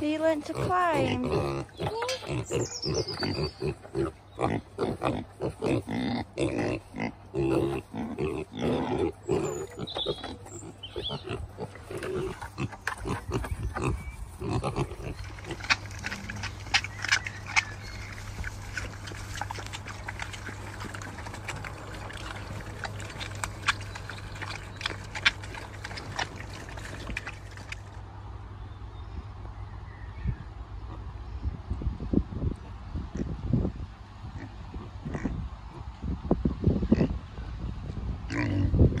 He learned to climb. Mm-hmm.